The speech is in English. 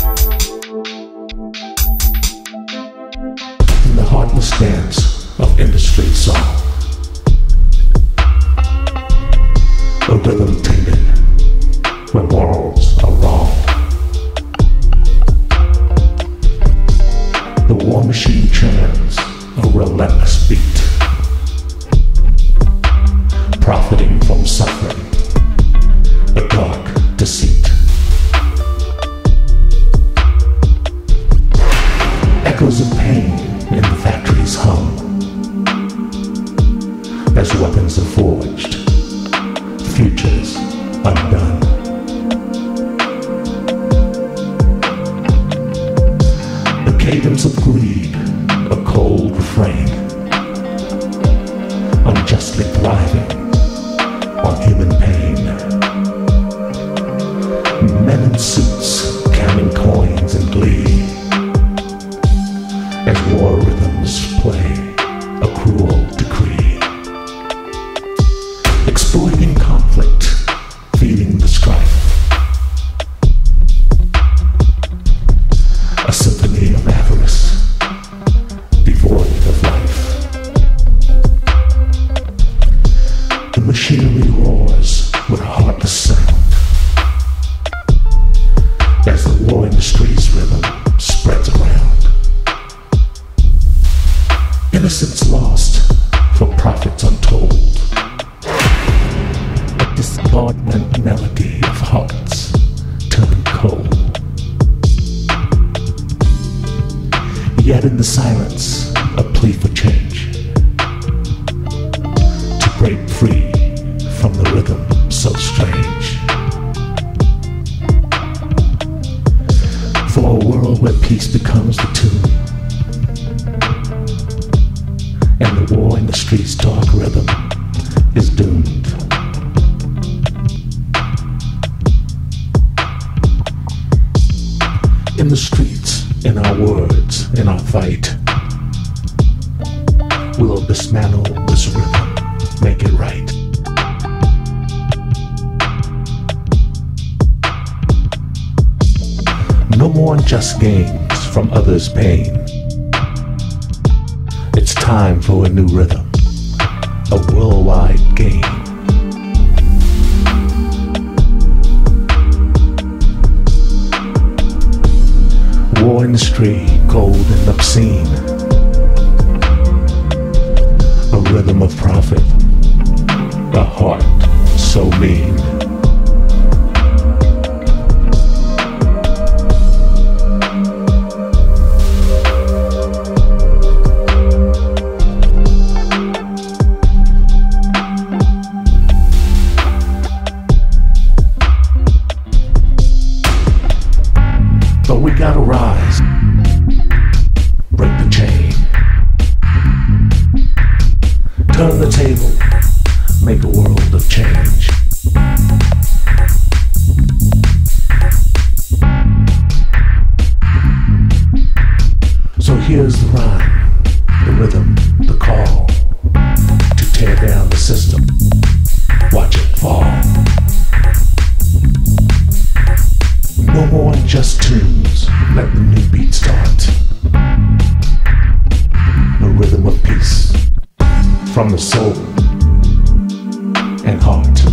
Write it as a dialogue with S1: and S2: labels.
S1: In the heartless dance of industry song, a rhythm tainted Echoes of pain in the factory's hum as weapons are forged, futures undone. The cadence of greed, a cold as the war industry's rhythm spreads around. Innocence lost for profits untold. A discordant melody of hearts turned cold. Yet in the silence, a plea for change. Where peace becomes the tune and the war in the streets' dark rhythm is doomed. In the streets, in our words, in our fight, we'll dismantle this rhythm, make it right. No more unjust gains from others' pain. It's time for a new rhythm, a worldwide game. War in the street, cold and obscene. turn the table, make a world of change. So here's the from the soul and heart.